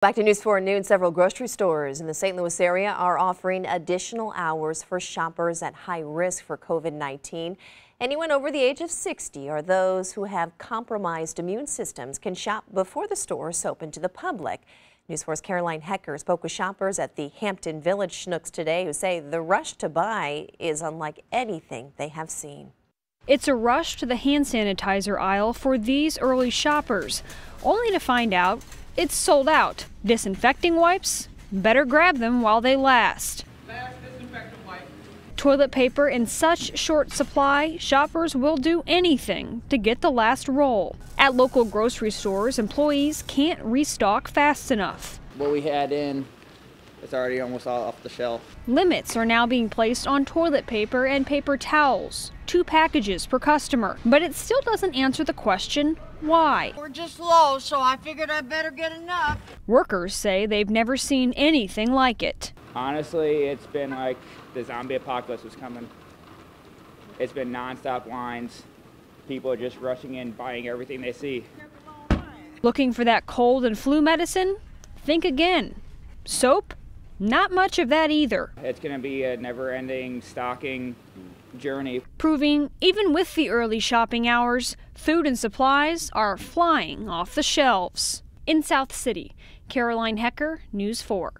Back to News 4 noon, several grocery stores in the St. Louis area are offering additional hours for shoppers at high risk for COVID-19. Anyone over the age of 60 or those who have compromised immune systems can shop before the stores open to the public. News 4's Caroline Hecker spoke with shoppers at the Hampton Village Schnucks today who say the rush to buy is unlike anything they have seen. It's a rush to the hand sanitizer aisle for these early shoppers, only to find out it's sold out. Disinfecting wipes? Better grab them while they last. Toilet paper in such short supply, shoppers will do anything to get the last roll. At local grocery stores, employees can't restock fast enough. What we had in it's already almost all off the shelf. Limits are now being placed on toilet paper and paper towels, two packages per customer. But it still doesn't answer the question why? We're just low, so I figured I better get enough. Workers say they've never seen anything like it. Honestly, it's been like the zombie apocalypse was coming. It's been nonstop lines. People are just rushing in, buying everything they see. Looking for that cold and flu medicine? Think again. Soap? Not much of that either. It's going to be a never ending stocking journey. Proving even with the early shopping hours, food and supplies are flying off the shelves. In South City, Caroline Hecker, News 4.